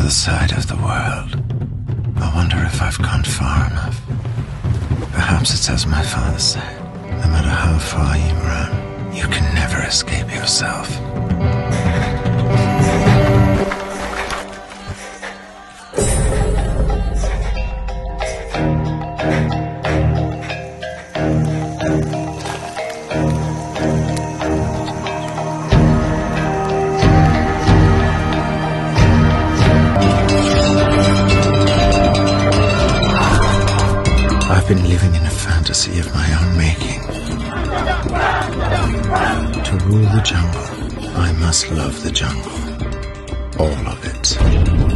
other side of the world. I wonder if I've gone far enough. Perhaps it's as my father said no matter how far you run, you can never escape yourself. I've been living in a fantasy of my own making. To rule the jungle, I must love the jungle. All of it.